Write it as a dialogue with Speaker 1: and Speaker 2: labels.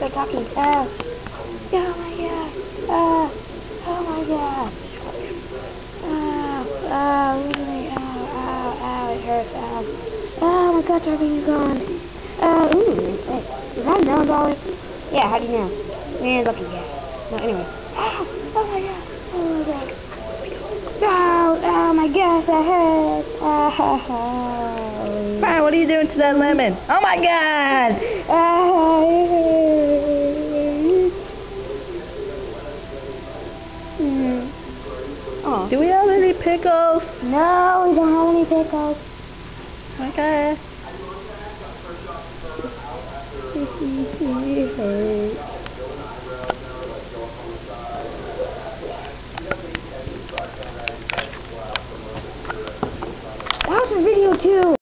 Speaker 1: god. How am I start talking? Oh. Oh my god. Oh. Oh my god. Oh. Oh, look at me. Ow, ow, ow, it hurts. Ow. Oh my god, Darby, you gone. Uh, ooh, hey, is that a million dollars? Yeah, how do you know? Man, lucky guess. No, anyway. Oh, oh my god. Oh my god. Oh, oh my gosh, that hurts. Oh.
Speaker 2: Brian, what are you doing to that lemon? Oh my god!
Speaker 1: Oh, it hurts. Hmm. Oh.
Speaker 2: Do we have any pickles?
Speaker 1: No, we don't have any pickles.
Speaker 2: Okay.
Speaker 1: That was a video too.